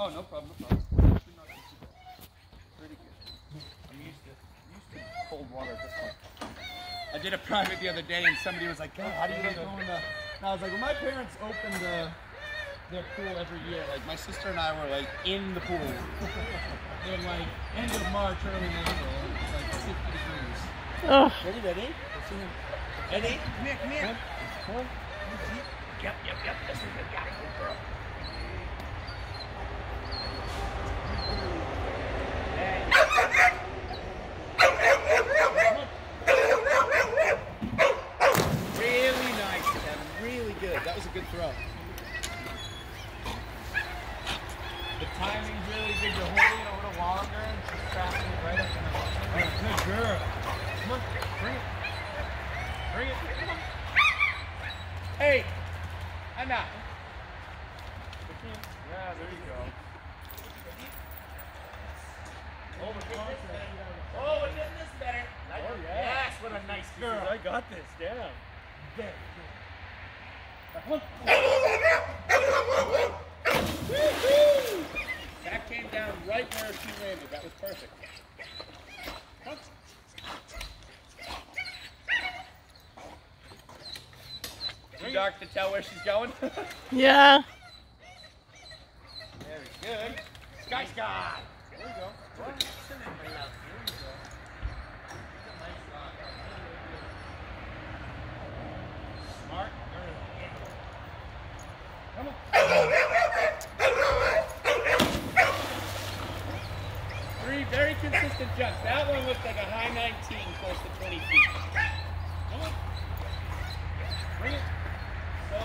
Oh, no problem, no problem. Should not too bad. Pretty good. I'm used to, used to cold water at this point. I did a private the other day and somebody was like, God, how do you like going to... And I was like, well, my parents opened uh, their pool every year. Like, my sister and I were like in the pool in like end of March, early April. It's like 50 degrees. Oh, Ready, ready? Ready? Come here, come here. Come on. Yep, yep, yep. This is it, good girl. Really nice, Kevin. Really good. That was a good throw. The timing's really good. You're holding it a little longer and she's tracking it right up in the oh, Good girl. Come on, bring it. Bring it. Come on. Hey, Anna. Yeah, there you go. Oh, we're this better. Oh, we're this better. Oh, yeah. Yes, what a nice girl. I got this down. Very good. That came down right where she landed. That was perfect. Too dark to tell where she's going. yeah. Very good. Sky Sky. There we go. Well, sit in, my love. There you go. That's a nice shot. Smart girl. Come on. Three very consistent jumps. That one looks like a high 19, close to 20 feet. Come on. Bring it. So good.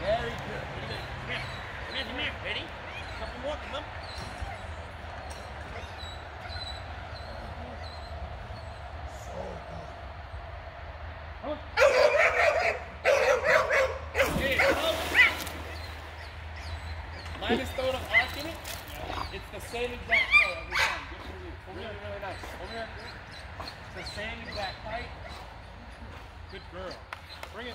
Very good. Come here, come here. Ready? Couple more, come on. So good. Come on. There you go. Minus throwing an arc in it, it's the same exact throw every time. For you. Really, really nice. Over here. It's the same exact height. Good girl. Bring it.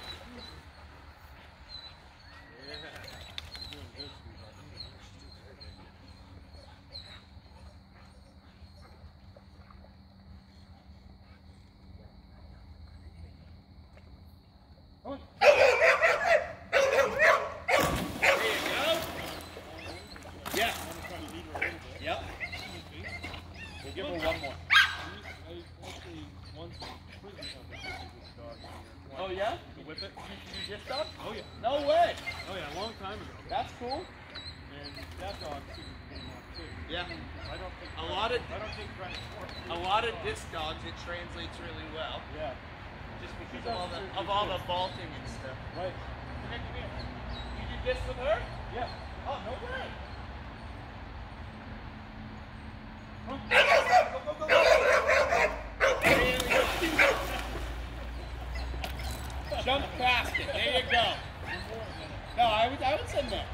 Oh yeah? You whip it? You, you just? Oh yeah. No way! Oh yeah, a long time ago. That's cool. And that dog Yeah. I don't think a lot of I don't think A lot of disc dogs it translates really well. Yeah. Just because of all the of all the vaulting and stuff. Right. You did this with her? Yeah. Oh no way. Huh? Jump past it. There you go. No, I would, I would send that.